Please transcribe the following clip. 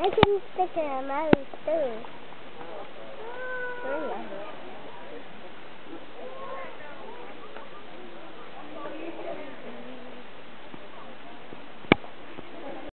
I can stick it in my mouth too.